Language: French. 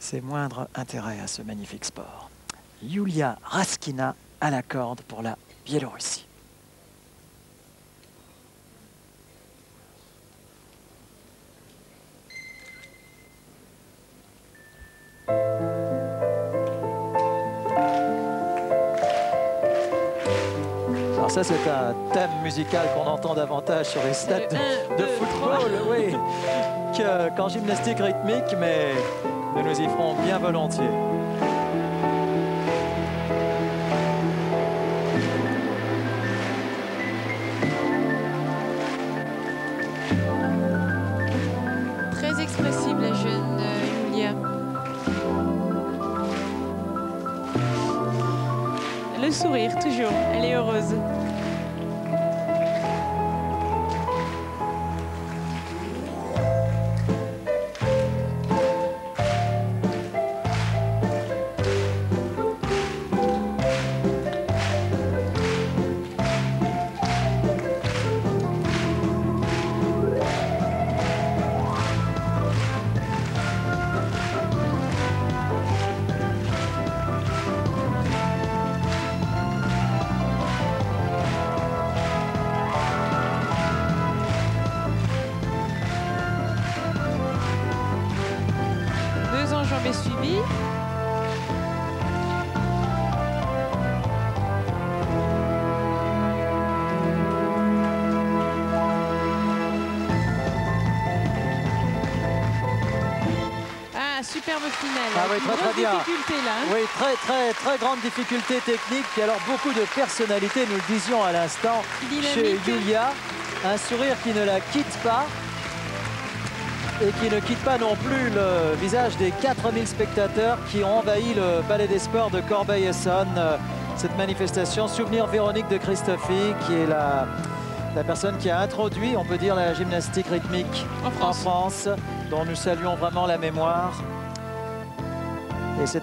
ses moindres intérêts à ce magnifique sport. Yulia Raskina à la corde pour la Biélorussie. Alors ça, c'est un thème musical qu'on entend davantage sur les stades de, de football, oui, qu'en gymnastique rythmique, mais nous nous y ferons bien volontiers. Très expressive, la jeune euh, Julia. Le sourire, toujours. Elle est heureuse. Ah, superbe finale. Ah oui, très, très bien. difficulté là. hein. Oui, très très très grande difficulté technique. Et alors beaucoup de personnalité, nous le disions à l'instant, chez. Yulia. Un sourire qui ne la quitte pas et qui ne quitte pas non plus le visage des 4000 spectateurs qui ont envahi le Palais des Sports de Corbeil-Essonne. Cette manifestation, souvenir Véronique de Christophe, qui est la, la personne qui a introduit, on peut dire, la gymnastique rythmique En France. France, dont nous saluons vraiment la mémoire. Et c'est